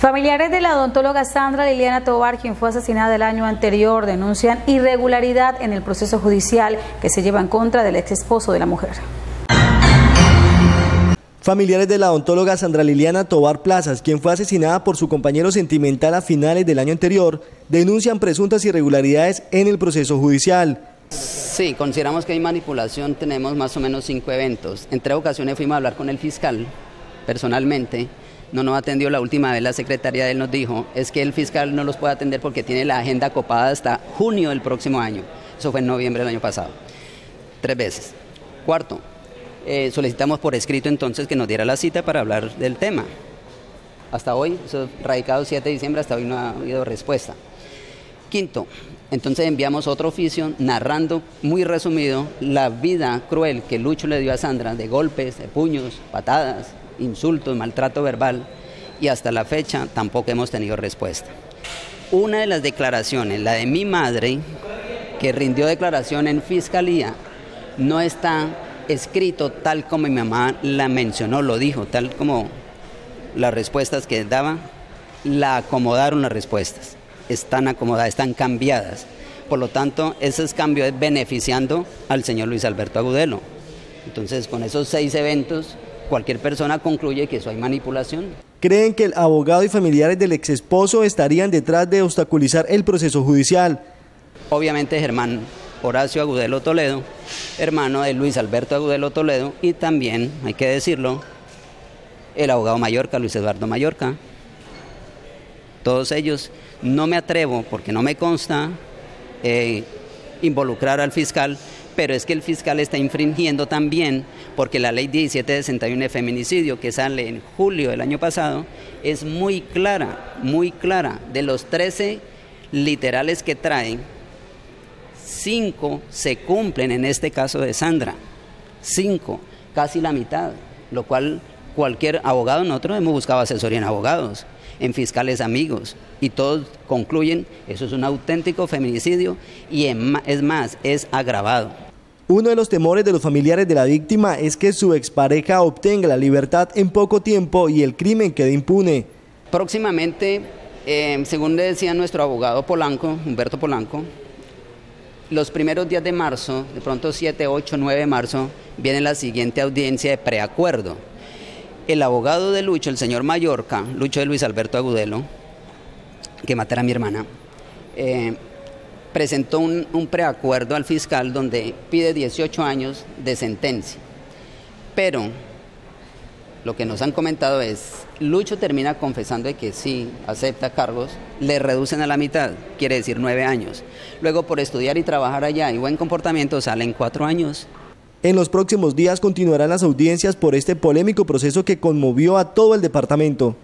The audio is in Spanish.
Familiares de la odontóloga Sandra Liliana Tobar, quien fue asesinada el año anterior, denuncian irregularidad en el proceso judicial que se lleva en contra del ex esposo de la mujer. Familiares de la odontóloga Sandra Liliana Tobar Plazas, quien fue asesinada por su compañero sentimental a finales del año anterior, denuncian presuntas irregularidades en el proceso judicial. Sí, consideramos que hay manipulación, tenemos más o menos cinco eventos. En tres ocasiones fuimos a hablar con el fiscal personalmente, no nos atendió la última vez, la secretaria de él nos dijo, es que el fiscal no los puede atender porque tiene la agenda copada hasta junio del próximo año. Eso fue en noviembre del año pasado. Tres veces. Cuarto, eh, solicitamos por escrito entonces que nos diera la cita para hablar del tema. Hasta hoy, eso radicado 7 de diciembre, hasta hoy no ha habido respuesta. Quinto, entonces enviamos otro oficio narrando muy resumido la vida cruel que Lucho le dio a Sandra de golpes, de puños, patadas, insultos, maltrato verbal y hasta la fecha tampoco hemos tenido respuesta. Una de las declaraciones, la de mi madre, que rindió declaración en fiscalía, no está escrito tal como mi mamá la mencionó, lo dijo, tal como las respuestas que daba, la acomodaron las respuestas. Están acomodadas, están cambiadas. Por lo tanto, ese cambio es beneficiando al señor Luis Alberto Agudelo. Entonces, con esos seis eventos, cualquier persona concluye que eso hay manipulación. Creen que el abogado y familiares del ex esposo estarían detrás de obstaculizar el proceso judicial. Obviamente Germán Horacio Agudelo Toledo, hermano de Luis Alberto Agudelo Toledo, y también, hay que decirlo, el abogado Mallorca, Luis Eduardo Mallorca. Todos ellos, no me atrevo, porque no me consta, eh, involucrar al fiscal, pero es que el fiscal está infringiendo también, porque la ley 1761 de feminicidio, que sale en julio del año pasado, es muy clara, muy clara. De los 13 literales que traen, cinco se cumplen en este caso de Sandra. Cinco, casi la mitad, lo cual cualquier abogado, nosotros hemos buscado asesoría en abogados, en fiscales amigos, y todos concluyen, eso es un auténtico feminicidio y es más, es agravado. Uno de los temores de los familiares de la víctima es que su expareja obtenga la libertad en poco tiempo y el crimen quede impune. Próximamente, eh, según le decía nuestro abogado Polanco, Humberto Polanco, los primeros días de marzo, de pronto 7, 8, 9 de marzo, viene la siguiente audiencia de preacuerdo. El abogado de Lucho, el señor Mallorca, Lucho de Luis Alberto Agudelo, que matara a mi hermana, eh, presentó un, preacuerdo al fiscal donde pide 18 años de sentencia. Pero lo que nos han comentado es, Lucho termina confesando que sí, acepta cargos, le reducen a la mitad, quiere decir nueve años. Luego por estudiar y trabajar allá y buen comportamiento salen cuatro años. En los próximos días continuarán las audiencias por este polémico proceso que conmovió a todo el departamento.